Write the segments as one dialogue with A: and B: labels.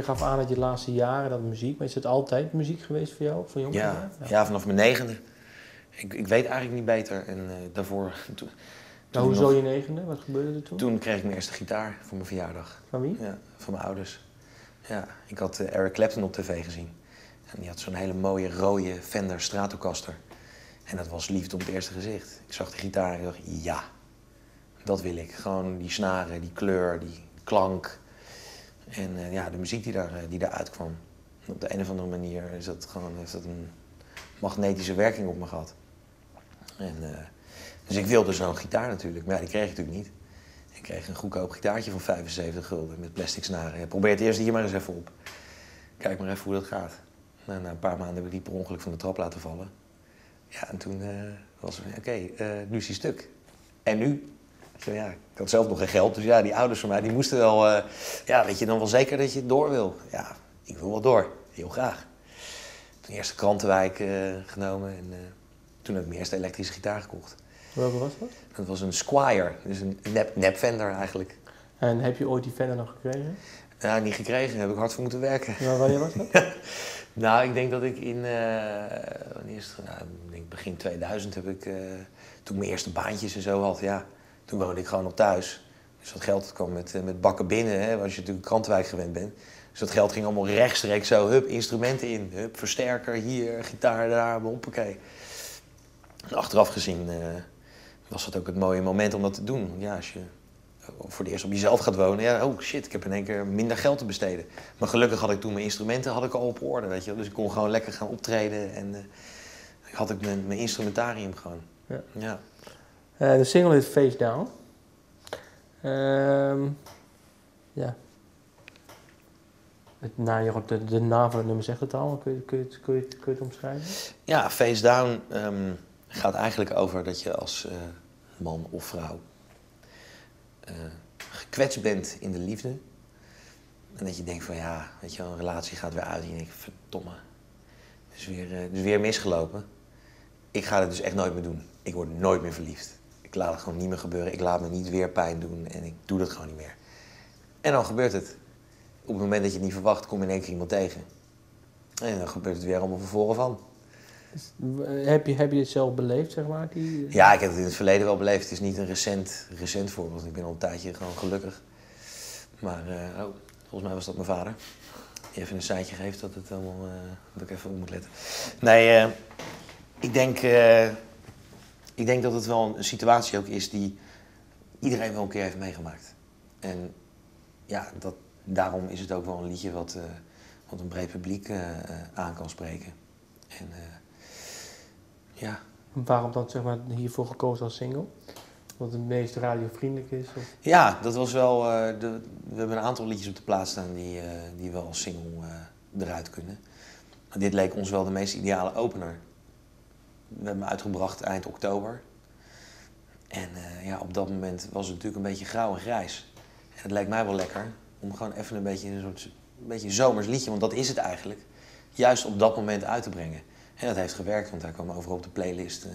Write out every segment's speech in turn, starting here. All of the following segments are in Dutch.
A: Je gaf aan dat je de laatste jaren dat muziek, maar is het altijd muziek geweest voor jou? Voor
B: ja, ja. vanaf mijn negende. Ik, ik weet eigenlijk niet beter. En uh, daarvoor. Toen,
A: nou, hoezo nog, je negende? Wat gebeurde er toen?
B: Toen kreeg ik mijn eerste gitaar voor mijn verjaardag.
A: Van wie?
B: Ja, van mijn ouders. Ja, ik had uh, Eric Clapton op tv gezien. En die had zo'n hele mooie rode Fender Stratocaster. En dat was liefde op het eerste gezicht. Ik zag de gitaar en dacht, ja, dat wil ik. Gewoon die snaren, die kleur, die klank. En uh, ja, de muziek die, daar, die daaruit kwam. Op de een of andere manier is dat gewoon, heeft dat een magnetische werking op me gehad. En, uh, dus ik wilde zo'n gitaar natuurlijk, maar die kreeg ik natuurlijk niet. Ik kreeg een goedkoop gitaartje van 75 gulden met plastic snaren. Probeer het eerst hier maar eens even op. Kijk maar even hoe dat gaat. Nou, na een paar maanden heb ik die per ongeluk van de trap laten vallen. Ja, en toen uh, was het, oké, nu is hij stuk. En nu? Ja, ik had zelf nog geen geld, dus ja, die ouders van mij, die moesten wel... Uh, ja, weet je dan wel zeker dat je door wil? Ja, ik wil wel door. Heel graag. Toen eerst de krantenwijk genomen en toen heb ik mijn eerste elektrische gitaar gekocht.
A: Welke was dat?
B: Dat was een Squire, dus een nep, nep Fender eigenlijk.
A: En heb je ooit die Fender nog gekregen?
B: Ja, niet gekregen. Daar heb ik hard voor moeten werken.
A: Ja, wanneer was dat?
B: nou, ik denk dat ik in wanneer is het, nou, ik denk begin 2000 heb ik, toen ik mijn eerste baantjes en zo had, ja, toen woonde ik gewoon nog thuis. Dus dat geld kwam met, uh, met bakken binnen, hè, als je natuurlijk Krantenwijk gewend bent. Dus dat geld ging allemaal rechtstreeks zo, hup, instrumenten in, hup, versterker hier, gitaar daar, hoppakee. En achteraf gezien was dat ook het mooie moment om dat te doen. Ja, als je voor het eerst op jezelf gaat wonen, ja, oh shit, ik heb in één keer minder geld te besteden. Maar gelukkig had ik toen mijn instrumenten had ik al op orde, weet je Dus ik kon gewoon lekker gaan optreden en uh, had ik mijn, mijn instrumentarium gewoon. Ja. ja.
A: Uh, de single is Face Down. Um, ja. Het, de, de naam van het nummer zegt het al, kun je, kun je, kun je, kun je het omschrijven?
B: Ja, Face Down um, gaat eigenlijk over dat je als uh, man of vrouw uh, gekwetst bent in de liefde. En dat je denkt van ja, weet je een relatie gaat weer uit. En je denkt, verdomme, het is weer, uh, is weer misgelopen. Ik ga het dus echt nooit meer doen. Ik word nooit meer verliefd. Ik laat het gewoon niet meer gebeuren. Ik laat me niet weer pijn doen en ik doe dat gewoon niet meer. En dan gebeurt het. Op het moment dat je het niet verwacht, kom je in één keer iemand tegen. En dan gebeurt het weer allemaal vervolgen van.
A: Dus, eh, heb, je, heb je het zelf beleefd, zeg maar? Die...
B: Ja, ik heb het in het verleden wel beleefd. Het is niet een recent, recent voorbeeld. Ik ben al een tijdje gewoon gelukkig. Maar, uh, oh, volgens mij was dat mijn vader. Die even een seintje geeft dat, het allemaal, uh, dat ik even op moet letten. Nee, uh, ik, denk, ik denk dat het wel een situatie ook is die iedereen wel een keer heeft meegemaakt. En ja, dat, daarom is het ook wel een liedje wat, wat een breed publiek aan kan spreken. En ja.
A: Waarom dan zeg maar hiervoor gekozen als single? Wat het meest radiovriendelijk is? Of?
B: Ja, dat was wel. De, we hebben een aantal liedjes op de plaats staan die, die wel als single eruit kunnen. Maar dit leek ons wel de meest ideale opener. We hebben hem uitgebracht eind oktober. En ja, op dat moment was het natuurlijk een beetje grauw en grijs. En het leek mij wel lekker om gewoon even een beetje een soort een beetje zomers liedje, want dat is het eigenlijk, juist op dat moment uit te brengen. En dat heeft gewerkt, want hij kwam overal op de playlist uh,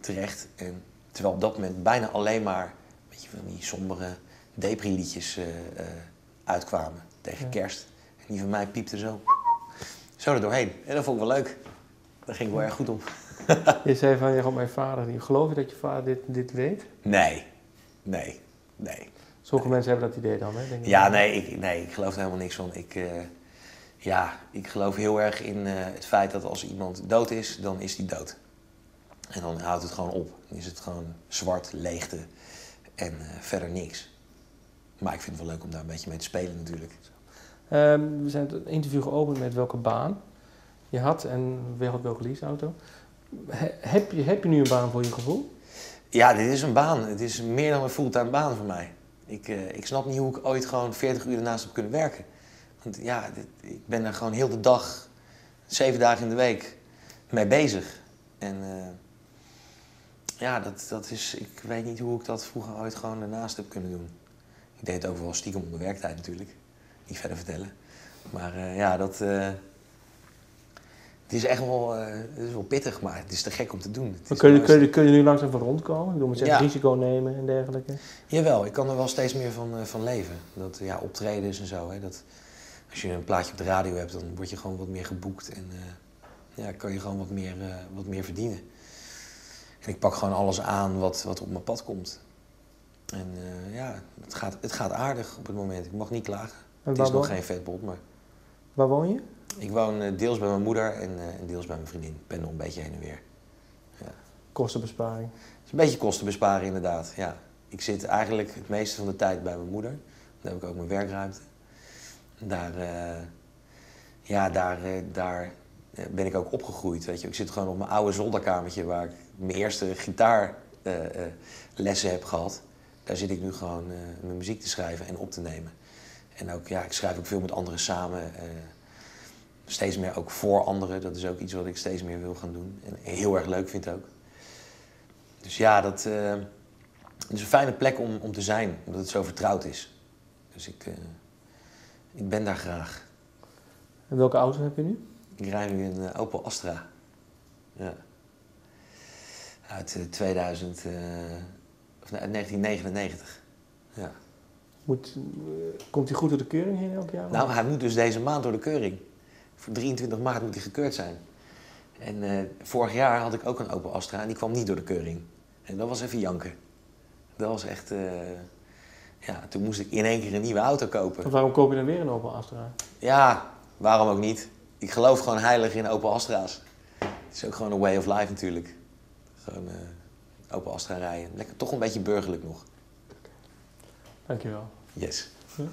B: terecht. En terwijl op dat moment bijna alleen maar weet je, van die sombere depri-liedjes uh, uitkwamen tegen ja. kerst. En die van mij piepte zo, zo er doorheen. En dat vond ik wel leuk. Daar ging ik wel erg goed om.
A: je zei van, je mijn vader. Geloof je dat je vader dit, dit weet?
B: Nee, nee, nee.
A: Sommige mensen hebben dat idee dan, hè?
B: Denk ja, nee ik, nee, ik geloof er helemaal niks van. Ik, ja, ik geloof heel erg in uh, het feit dat als iemand dood is, dan is die dood. En dan houdt het gewoon op. Dan is het gewoon zwart, leegte en uh, verder niks. Maar ik vind het wel leuk om daar een beetje mee te spelen natuurlijk.
A: Um, we zijn het interview geopend met welke baan je had en welke leaseauto. He, heb, je, heb je nu een baan voor je gevoel?
B: Ja, dit is een baan. Het is meer dan een fulltime baan voor mij. Ik, uh, ik snap niet hoe ik ooit gewoon 40 uur ernaast heb kunnen werken. Want ja, dit, ik ben er gewoon heel de dag, zeven dagen in de week, mee bezig. En uh, ja, dat, dat is, ik weet niet hoe ik dat vroeger ooit gewoon ernaast heb kunnen doen. Ik deed het ook wel stiekem onder werktijd natuurlijk. Niet verder vertellen. Maar uh, ja, dat... Het is echt wel, het is wel pittig, maar het is te gek om te doen.
A: kun, je, kun, je, kun je nu langzaam van rondkomen? Ik bedoel, ja. risico nemen en dergelijke?
B: Jawel, ik kan er wel steeds meer van, van leven. Dat, ja, optredens en zo, hè, dat, als je een plaatje op de radio hebt, dan word je gewoon wat meer geboekt en eh, ja, kan je gewoon wat meer, eh, wat meer verdienen. En ik pak gewoon alles aan wat, wat op mijn pad komt. En eh, ja, het gaat, het gaat aardig op het moment. Ik mag niet klagen.
A: En
B: Het is nog geen vetbot, maar
A: waar woon je?
B: Ik woon eh, deels bij mijn moeder en, eh, en deels bij mijn vriendin. Ik ben nog een beetje heen en weer.
A: Kostenbesparing.
B: Het is een beetje kosten besparen inderdaad, ja. Ik zit eigenlijk het meeste van de tijd bij mijn moeder. Daar heb ik ook mijn werkruimte. Daar, eh, ja, daar, daar ben ik ook opgegroeid, weet je. Ik zit gewoon op mijn oude zolderkamertje waar ik mijn eerste gitaarlessen heb gehad. Daar zit ik nu gewoon mijn muziek te schrijven en op te nemen. En ook, ja, ik schrijf ook veel met anderen samen. Steeds meer ook voor anderen. Dat is ook iets wat ik steeds meer wil gaan doen. En heel erg leuk vind ook. Dus ja, dat eh, het is een fijne plek om, om te zijn, omdat het zo vertrouwd is. Dus ik, eh, ik ben daar graag.
A: En welke auto heb je nu?
B: Ik rijd nu een eh, Opel Astra. Ja. Uit eh, 2000, eh, of, uit 1999. Ja.
A: Moet, komt hij goed door de keuring heen elk jaar?
B: Nou, hij moet dus deze maand door de keuring. Voor 23 maart moet hij gekeurd zijn. En eh, vorig jaar had ik ook een Opel Astra en die kwam niet door de keuring. En dat was even janken. Dat was echt... eh, ja, toen moest ik in één keer een nieuwe auto kopen.
A: Of waarom koop je dan weer een Opel Astra?
B: Ja, waarom ook niet? Ik geloof gewoon heilig in Opel Astra's. Het is ook gewoon een way of life natuurlijk. Gewoon eh Opel Astra rijden. Lekker, toch een beetje burgerlijk nog.
A: Dankjewel.
B: Yes.